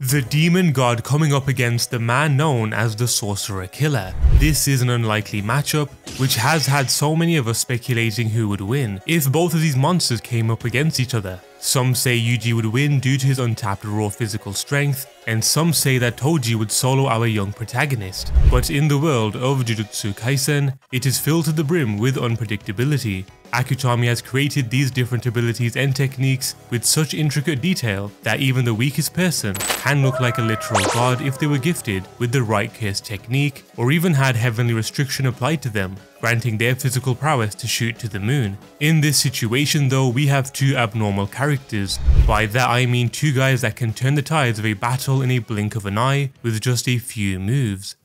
The demon god coming up against the man known as the sorcerer killer. This is an unlikely matchup, which has had so many of us speculating who would win if both of these monsters came up against each other. Some say Yuji would win due to his untapped raw physical strength, and some say that Toji would solo our young protagonist. But in the world of Jujutsu Kaisen, it is filled to the brim with unpredictability. Akutami has created these different abilities and techniques with such intricate detail that even the weakest person can look like a literal god if they were gifted with the right curse technique or even had heavenly restriction applied to them, granting their physical prowess to shoot to the moon. In this situation though, we have two abnormal characters. By that I mean two guys that can turn the tides of a battle in a blink of an eye with just a few moves.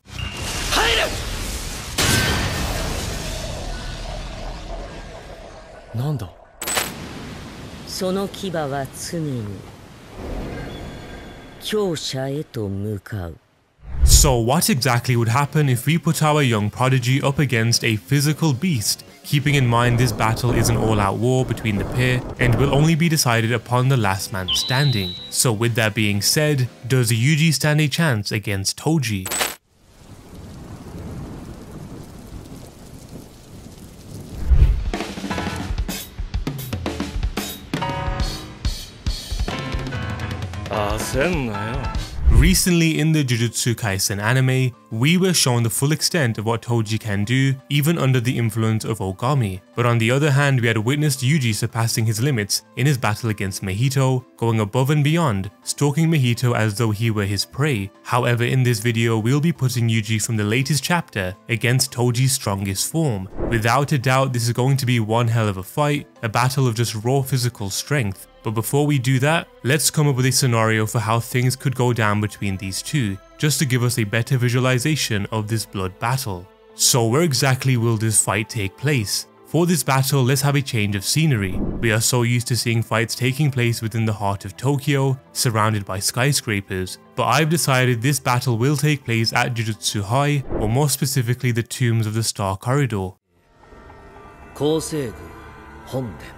なんだその牙は常に強者へと向かう So what exactly would happen if we put our young prodigy up against a physical beast, keeping in mind this battle is an all-out war between the pair and will only be decided upon the last man standing. So with that being said, does Yuji stand a chance against Toji? Recently in the Jujutsu Kaisen anime, we were shown the full extent of what Toji can do even under the influence of Ogami, but on the other hand we had witnessed Yuji surpassing his limits in his battle against Mahito, going above and beyond, stalking Mahito as though he were his prey. However in this video we'll be putting Yuji from the latest chapter against Toji's strongest form. Without a doubt this is going to be one hell of a fight, a battle of just raw physical strength. But before we do that, let's come up with a scenario for how things could go down between these two, just to give us a better visualization of this blood battle. So where exactly will this fight take place? For this battle, let's have a change of scenery. We are so used to seeing fights taking place within the heart of Tokyo, surrounded by skyscrapers, but I've decided this battle will take place at Jujutsu High, or more specifically the Tombs of the Star Corridor. 厚生宫本殿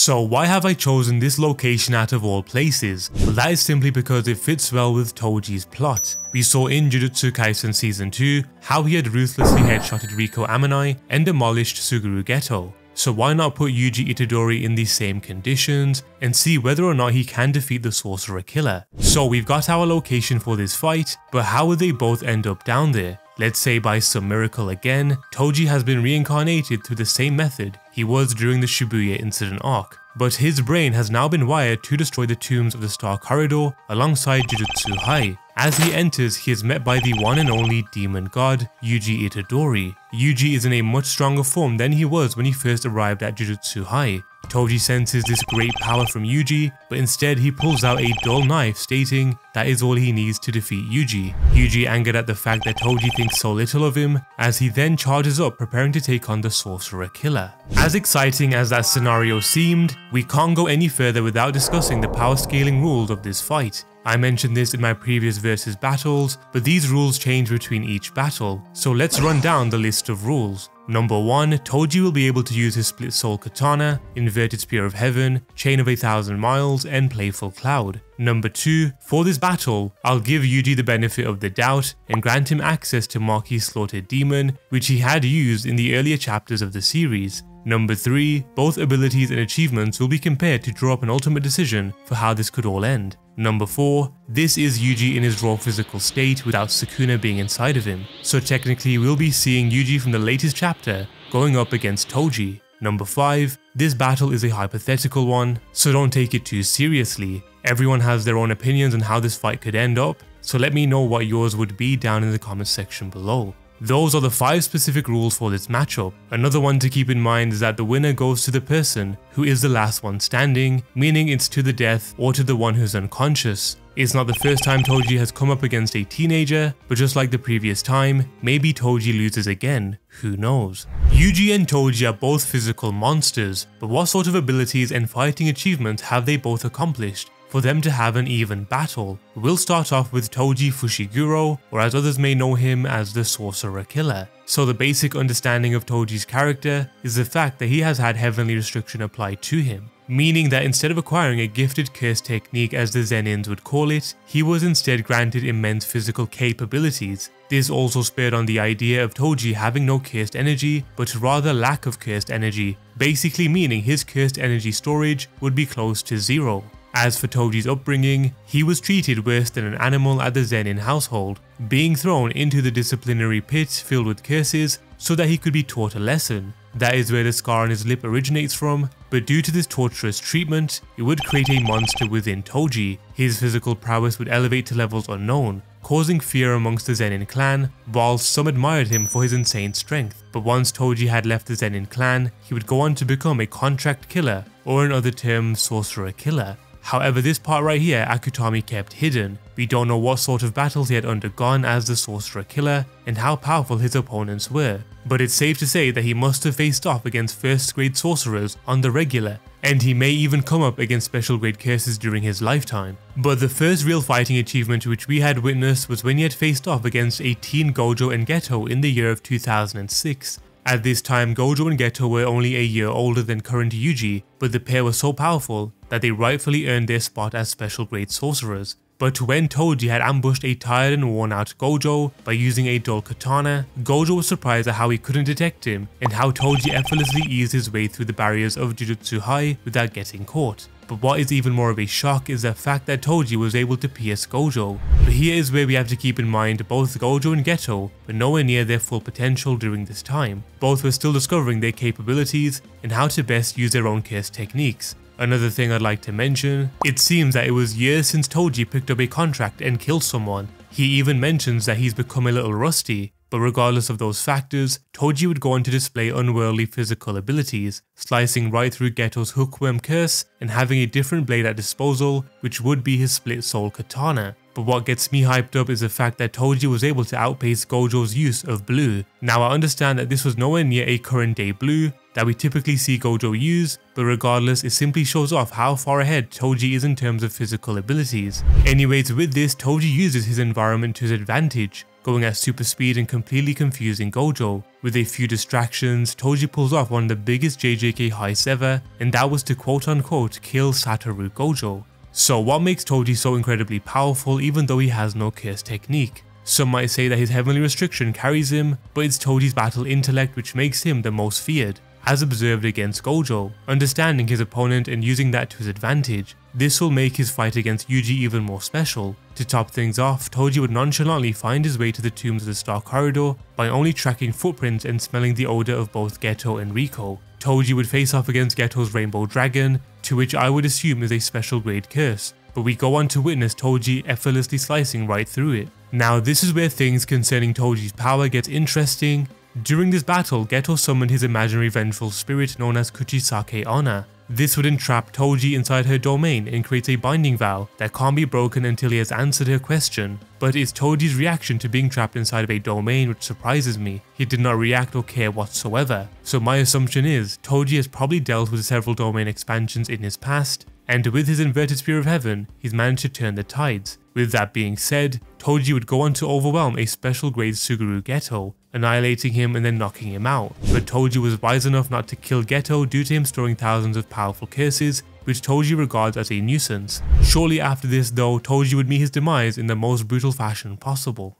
So why have I chosen this location out of all places? Well that is simply because it fits well with Toji's plot. We saw in Jujutsu Kaisen Season 2 how he had ruthlessly headshotted Riko Amanai and demolished Suguru Geto. So why not put Yuji Itadori in these same conditions and see whether or not he can defeat the Sorcerer Killer. So we've got our location for this fight, but how would they both end up down there? Let's say by some miracle again, Toji has been reincarnated through the same method he was during the Shibuya incident arc, but his brain has now been wired to destroy the tombs of the Star Corridor alongside Jujutsu High. As he enters, he is met by the one and only demon god, Yuji Itadori. Yuji is in a much stronger form than he was when he first arrived at Jujutsu High. Toji senses this great power from Yuji, but instead he pulls out a dull knife stating that is all he needs to defeat Yuji. Yuji angered at the fact that Toji thinks so little of him, as he then charges up preparing to take on the Sorcerer Killer. As exciting as that scenario seemed, we can't go any further without discussing the power scaling rules of this fight. I mentioned this in my previous versus battles, but these rules change between each battle, so let's run down the list of rules. Number 1, Toji will be able to use his Split Soul Katana, Inverted Spear of Heaven, Chain of a Thousand Miles, and Playful Cloud. Number 2, for this battle, I'll give Yuji the benefit of the doubt and grant him access to Maki's Slaughtered Demon, which he had used in the earlier chapters of the series. Number 3, both abilities and achievements will be compared to draw up an ultimate decision for how this could all end. Number 4, this is Yuji in his raw physical state without Sukuna being inside of him, so technically we'll be seeing Yuji from the latest chapter going up against Toji. Number 5, this battle is a hypothetical one, so don't take it too seriously. Everyone has their own opinions on how this fight could end up, so let me know what yours would be down in the comments section below. Those are the 5 specific rules for this matchup. Another one to keep in mind is that the winner goes to the person who is the last one standing, meaning it's to the death or to the one who's unconscious. It's not the first time Toji has come up against a teenager, but just like the previous time, maybe Toji loses again, who knows. Yuji and Toji are both physical monsters, but what sort of abilities and fighting achievements have they both accomplished? For them to have an even battle. We'll start off with Toji Fushiguro, or as others may know him as the Sorcerer Killer. So the basic understanding of Toji's character is the fact that he has had heavenly restriction applied to him meaning that instead of acquiring a gifted curse technique as the Zenins would call it, he was instead granted immense physical capabilities. This also spurred on the idea of Toji having no cursed energy, but rather lack of cursed energy, basically meaning his cursed energy storage would be close to zero. As for Toji's upbringing, he was treated worse than an animal at the Zenin household, being thrown into the disciplinary pit filled with curses so that he could be taught a lesson. That is where the scar on his lip originates from, but due to this torturous treatment, it would create a monster within Toji. His physical prowess would elevate to levels unknown, causing fear amongst the Zenin clan, while some admired him for his insane strength. But once Toji had left the Zenin clan, he would go on to become a contract killer, or in other terms, sorcerer killer. However, this part right here, Akutami kept hidden. We don't know what sort of battles he had undergone as the Sorcerer Killer and how powerful his opponents were, but it's safe to say that he must have faced off against first grade sorcerers on the regular, and he may even come up against special grade curses during his lifetime. But the first real fighting achievement which we had witnessed was when he had faced off against a teen Gojo and Geto in the year of 2006. At this time, Gojo and Geto were only a year older than current Yuji, but the pair were so powerful that they rightfully earned their spot as special grade sorcerers. But when Toji had ambushed a tired and worn out Gojo by using a dull katana, Gojo was surprised at how he couldn't detect him and how Toji effortlessly eased his way through the barriers of Jujutsu High without getting caught. But what is even more of a shock is the fact that Toji was able to pierce Gojo. But here is where we have to keep in mind both Gojo and Geto were nowhere near their full potential during this time. Both were still discovering their capabilities and how to best use their own curse techniques. Another thing I'd like to mention, it seems that it was years since Toji picked up a contract and killed someone. He even mentions that he's become a little rusty, but regardless of those factors, Toji would go on to display unworldly physical abilities, slicing right through Geto's hookworm curse and having a different blade at disposal, which would be his split soul katana. But what gets me hyped up is the fact that Toji was able to outpace Gojo's use of blue. Now I understand that this was nowhere near a current day blue that we typically see Gojo use, but regardless it simply shows off how far ahead Toji is in terms of physical abilities. Anyways with this Toji uses his environment to his advantage, going at super speed and completely confusing Gojo. With a few distractions, Toji pulls off one of the biggest JJK heists ever, and that was to quote unquote kill Satoru Gojo. So what makes Toji so incredibly powerful even though he has no curse technique? Some might say that his heavenly restriction carries him, but it's Toji's battle intellect which makes him the most feared, as observed against Gojo, understanding his opponent and using that to his advantage. This will make his fight against Yuji even more special. To top things off, Toji would nonchalantly find his way to the tombs of the Star Corridor by only tracking footprints and smelling the odour of both Geto and Riko. Toji would face off against Geto's Rainbow Dragon, to which I would assume is a special grade curse, but we go on to witness Toji effortlessly slicing right through it. Now this is where things concerning Toji's power gets interesting. During this battle, Geto summoned his imaginary vengeful spirit known as Kuchisake Onna, this would entrap Toji inside her domain and create a binding vow that can't be broken until he has answered her question. But it's Toji's reaction to being trapped inside of a domain which surprises me. He did not react or care whatsoever. So my assumption is, Toji has probably dealt with several domain expansions in his past, and with his inverted spear of heaven, he's managed to turn the tides. With that being said, Toji would go on to overwhelm a special grade Suguru Geto, annihilating him and then knocking him out. But Toji was wise enough not to kill Geto due to him storing thousands of powerful curses, which Toji regards as a nuisance. Shortly after this though, Toji would meet his demise in the most brutal fashion possible.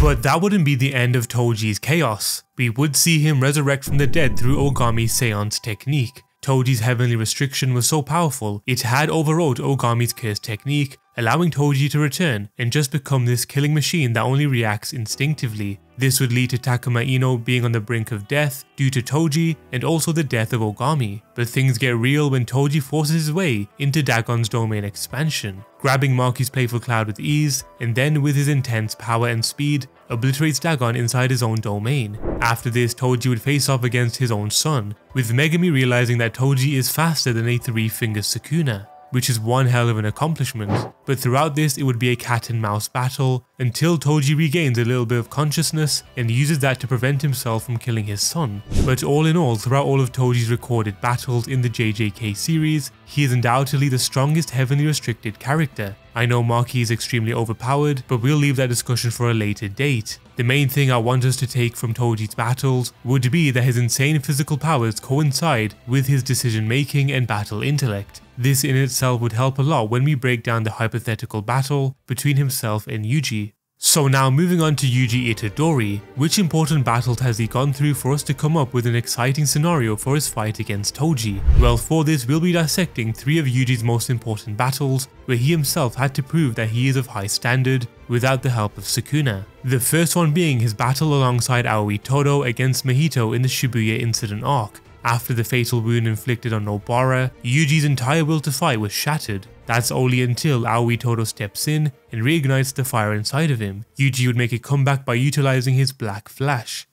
But that wouldn't be the end of Toji's chaos. We would see him resurrect from the dead through Ogami's seance technique. Toji's heavenly restriction was so powerful, it had overrode Ogami's curse technique, allowing Toji to return and just become this killing machine that only reacts instinctively. This would lead to Takuma Ino being on the brink of death due to Toji and also the death of Ogami. But things get real when Toji forces his way into Dagon's domain expansion, grabbing Maki's playful cloud with ease, and then with his intense power and speed, obliterates Dagon inside his own domain. After this, Toji would face off against his own son, with Megumi realizing that Toji is faster than a three-finger Sukuna. Which is one hell of an accomplishment. But throughout this, it would be a cat and mouse battle until Toji regains a little bit of consciousness and uses that to prevent himself from killing his son. But all in all, throughout all of Toji's recorded battles in the JJK series, he is undoubtedly the strongest heavenly restricted character. I know Maki is extremely overpowered, but we'll leave that discussion for a later date. The main thing I want us to take from Toji's battles would be that his insane physical powers coincide with his decision making and battle intellect. This in itself would help a lot when we break down the hypothetical battle between himself and Yuji. So now moving on to Yuji Itadori, which important battles has he gone through for us to come up with an exciting scenario for his fight against Toji? Well for this we'll be dissecting three of Yuji's most important battles where he himself had to prove that he is of high standard without the help of Sukuna. The first one being his battle alongside Aoi Todo against Mahito in the Shibuya incident arc. After the fatal wound inflicted on Nobara, Yuji's entire will to fight was shattered. That's only until Aoi Todo steps in and reignites the fire inside of him. Yuji would make a comeback by utilizing his Black Flash.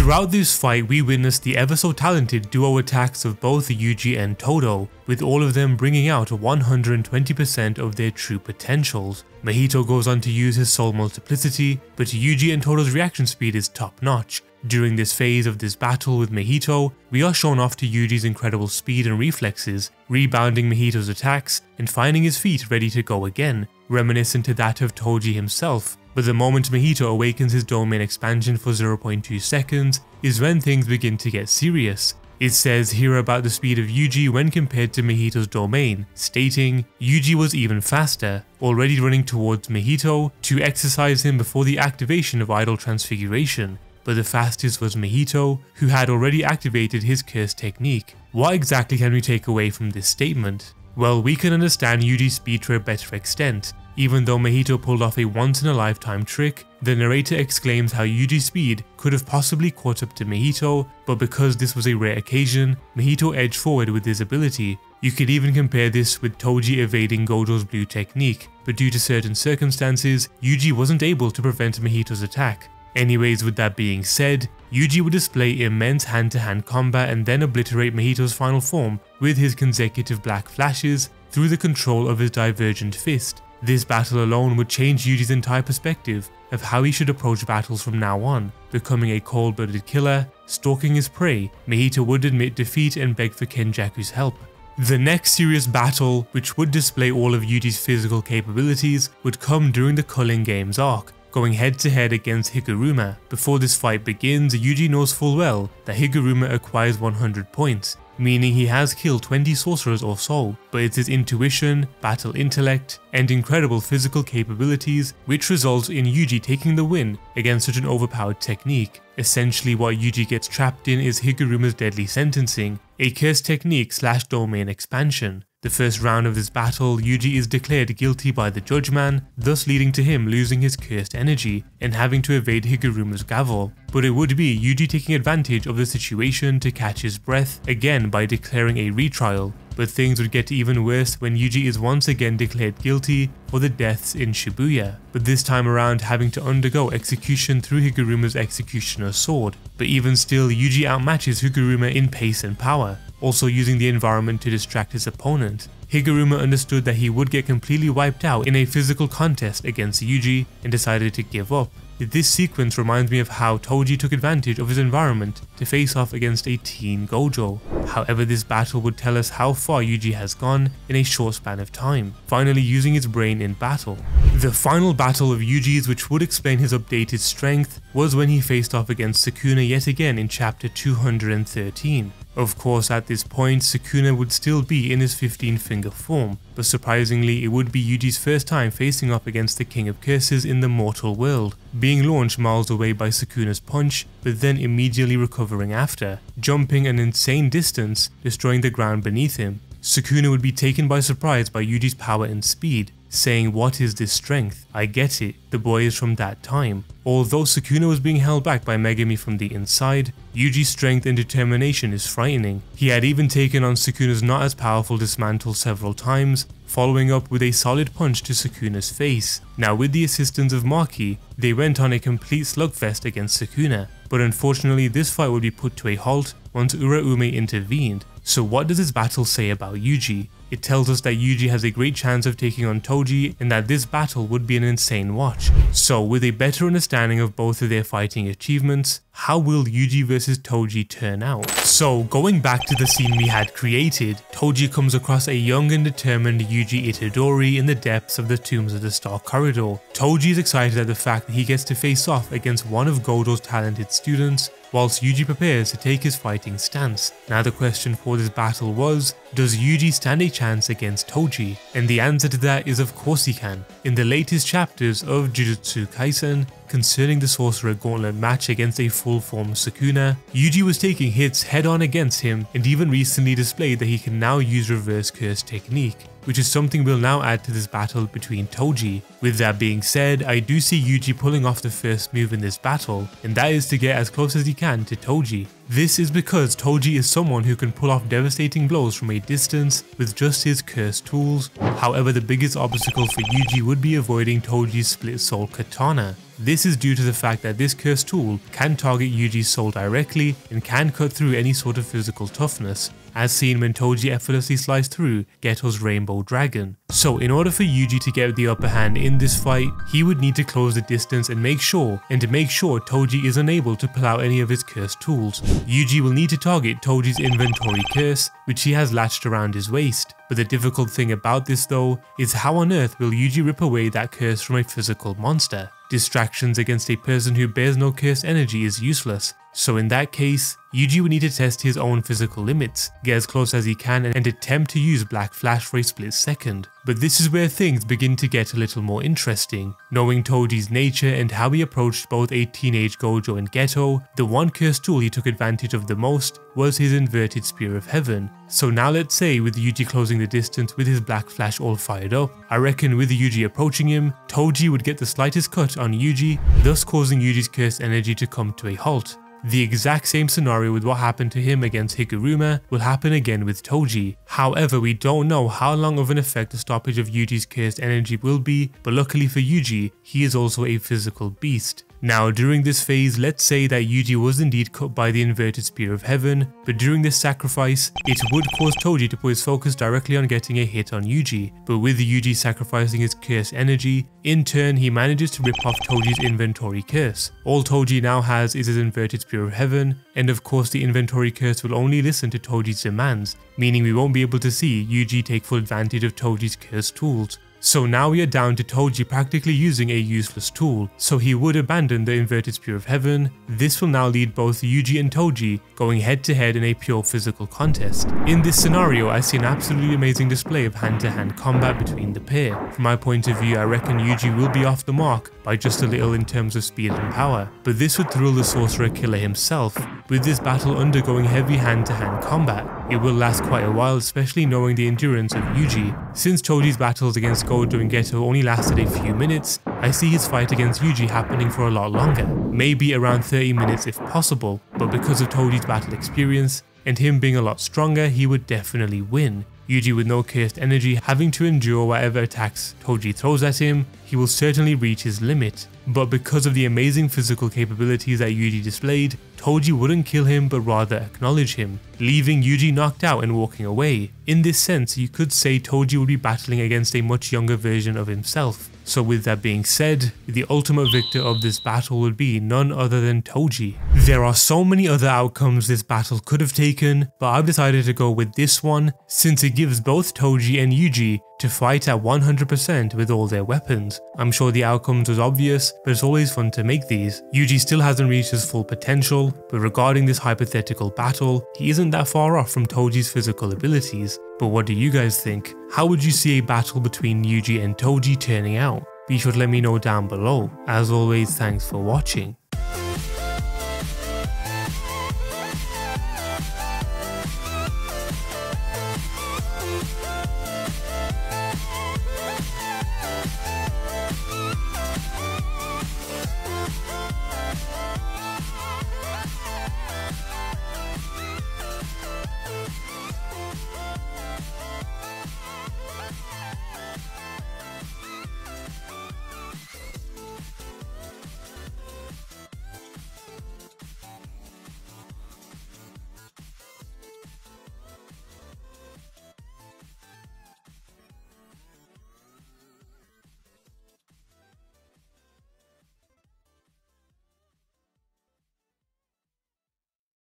Throughout this fight, we witnessed the ever so talented duo attacks of both Yuji and Todo, with all of them bringing out 120% of their true potentials. Mahito goes on to use his soul multiplicity, but Yuji and Todo's reaction speed is top notch. During this phase of this battle with Mahito, we are shown off to Yuji's incredible speed and reflexes, rebounding Mahito's attacks and finding his feet ready to go again, reminiscent to that of Toji himself, but the moment Mahito awakens his domain expansion for 0.2 seconds is when things begin to get serious. It says here about the speed of Yuji when compared to Mahito's domain, stating, Yuji was even faster, already running towards Mahito to exercise him before the activation of Idle Transfiguration, but the fastest was Mahito, who had already activated his curse technique. What exactly can we take away from this statement? Well, we can understand Yuji's speed to a better extent, even though Mahito pulled off a once in a lifetime trick, the narrator exclaims how Yuji's speed could have possibly caught up to Mahito, but because this was a rare occasion, Mahito edged forward with his ability. You could even compare this with Toji evading Gojo's blue technique, but due to certain circumstances, Yuji wasn't able to prevent Mahito's attack. Anyways, with that being said, Yuji would display immense hand-to-hand -hand combat and then obliterate Mahito's final form with his consecutive black flashes through the control of his divergent fist. This battle alone would change Yuji's entire perspective of how he should approach battles from now on, becoming a cold-blooded killer, stalking his prey, Mahito would admit defeat and beg for Kenjaku's help. The next serious battle, which would display all of Yuji's physical capabilities, would come during the Culling Games arc, going head to head against Higuruma. Before this fight begins, Yuji knows full well that Higuruma acquires 100 points, meaning he has killed 20 sorcerers or so, but it's his intuition, battle intellect, and incredible physical capabilities which results in Yuji taking the win against such an overpowered technique. Essentially what Yuji gets trapped in is Higuruma's deadly sentencing, a curse technique slash domain expansion. The first round of this battle, Yuji is declared guilty by the Judgeman, thus leading to him losing his cursed energy and having to evade Higuruma's gavel. But it would be Yuji taking advantage of the situation to catch his breath again by declaring a retrial, but things would get even worse when Yuji is once again declared guilty for the deaths in Shibuya, but this time around having to undergo execution through Higuruma's executioner's sword. But even still, Yuji outmatches Higuruma in pace and power, also using the environment to distract his opponent. Higuruma understood that he would get completely wiped out in a physical contest against Yuji and decided to give up. This sequence reminds me of how Toji took advantage of his environment to face off against a teen Gojo. However, this battle would tell us how far Yuji has gone in a short span of time, finally using his brain in battle. The final battle of Yuji's which would explain his updated strength was when he faced off against Sukuna yet again in chapter 213. Of course, at this point, Sukuna would still be in his 15 finger form, but surprisingly, it would be Yuji's first time facing up against the King of Curses in the mortal world, being launched miles away by Sukuna's punch, but then immediately recovering after, jumping an insane distance, destroying the ground beneath him. Sukuna would be taken by surprise by Yuji's power and speed, saying what is this strength? I get it, the boy is from that time. Although Sukuna was being held back by Megumi from the inside, Yuji's strength and determination is frightening. He had even taken on Sukuna's not as powerful dismantle several times, following up with a solid punch to Sukuna's face. Now with the assistance of Maki, they went on a complete slugfest against Sukuna, but unfortunately this fight would be put to a halt once Uraume intervened. So what does this battle say about Yuji? It tells us that Yuji has a great chance of taking on Toji and that this battle would be an insane watch. So with a better understanding of both of their fighting achievements, how will Yuji versus Toji turn out? So going back to the scene we had created, Toji comes across a young and determined Yuji Itadori in the depths of the Tombs of the Star Corridor. Toji is excited at the fact that he gets to face off against one of Gojo's talented students, whilst Yuji prepares to take his fighting stance. Now the question for this battle was, does Yuji stand a chance against Toji? And the answer to that is of course he can. In the latest chapters of Jujutsu Kaisen, concerning the Sorcerer Gauntlet match against a full form Sukuna, Yuji was taking hits head on against him and even recently displayed that he can now use reverse curse technique which is something we'll now add to this battle between Toji. With that being said, I do see Yuji pulling off the first move in this battle, and that is to get as close as he can to Toji. This is because Toji is someone who can pull off devastating blows from a distance with just his cursed tools, however the biggest obstacle for Yuji would be avoiding Toji's split soul katana. This is due to the fact that this cursed tool can target Yuji's soul directly and can cut through any sort of physical toughness, as seen when Toji effortlessly sliced through Geto's Rainbow Dragon. So in order for Yuji to get the upper hand in this fight, he would need to close the distance and make sure, and to make sure Toji is unable to pull out any of his cursed tools. Yuji will need to target Toji's inventory curse, which he has latched around his waist. But the difficult thing about this though, is how on earth will Yuji rip away that curse from a physical monster? Distractions against a person who bears no cursed energy is useless, so in that case, Yuji would need to test his own physical limits, get as close as he can and attempt to use Black Flash for a split second. But this is where things begin to get a little more interesting. Knowing Toji's nature and how he approached both a teenage Gojo and Geto, the one cursed tool he took advantage of the most was his inverted Spear of Heaven. So now let's say with Yuji closing the distance with his Black Flash all fired up, I reckon with Yuji approaching him, Toji would get the slightest cut on Yuji, thus causing Yuji's cursed energy to come to a halt. The exact same scenario with what happened to him against Higuruma will happen again with Toji. However, we don't know how long of an effect the stoppage of Yuji's cursed energy will be, but luckily for Yuji, he is also a physical beast. Now during this phase, let's say that Yuji was indeed cut by the inverted spear of heaven, but during this sacrifice, it would cause Toji to put his focus directly on getting a hit on Yuji, but with Yuji sacrificing his curse energy, in turn he manages to rip off Toji's inventory curse. All Toji now has is his inverted spear of heaven, and of course the inventory curse will only listen to Toji's demands, meaning we won't be able to see Yuji take full advantage of Toji's curse tools. So now we are down to Toji practically using a useless tool, so he would abandon the inverted spear of heaven. This will now lead both Yuji and Toji going head to head in a pure physical contest. In this scenario, I see an absolutely amazing display of hand to hand combat between the pair. From my point of view, I reckon Yuji will be off the mark by just a little in terms of speed and power, but this would thrill the sorcerer killer himself. With this battle undergoing heavy hand to hand combat, it will last quite a while, especially knowing the endurance of Yuji. Since Toji's battles against And Geto only lasted a few minutes, I see his fight against Yuji happening for a lot longer, maybe around 30 minutes if possible, but because of Toji's battle experience, and him being a lot stronger, he would definitely win. Yuji with no cursed energy having to endure whatever attacks Toji throws at him, he will certainly reach his limit. But because of the amazing physical capabilities that Yuji displayed, Toji wouldn't kill him but rather acknowledge him, leaving Yuji knocked out and walking away. In this sense, you could say Toji would be battling against a much younger version of himself. So with that being said, the ultimate victor of this battle would be none other than Toji. There are so many other outcomes this battle could have taken, but I've decided to go with this one since it gives both Toji and Yuji to fight at 100% with all their weapons. I'm sure the outcomes was obvious, but it's always fun to make these. Yuji still hasn't reached his full potential, but regarding this hypothetical battle, he isn't that far off from Toji's physical abilities. But what do you guys think? How would you see a battle between Yuji and Toji turning out? Be sure to let me know down below. As always, thanks for watching.